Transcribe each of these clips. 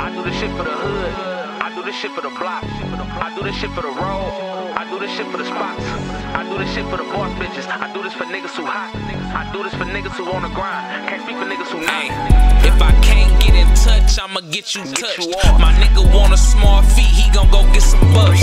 I do this shit for the hood. I do this shit for the block. I do this shit for the road. I do this shit for the spots. I do this shit for the boss bitches. I do this for niggas who hot. I do this for niggas who on the grind. Can't speak for niggas who not. If I can't get in touch, I'ma get you touched. My nigga want a small feet, he gon' go get some bucks.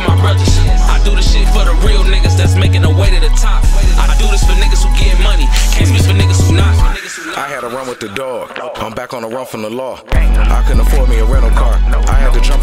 for my brothers. I do this shit for the real niggas that's making the way to the top. I do this for niggas who get money. Can't speak for niggas who not. I had a run with the dog. I'm back on the run from the law. I couldn't afford me a rental car. I had to jump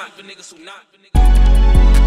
not, the niggas who not.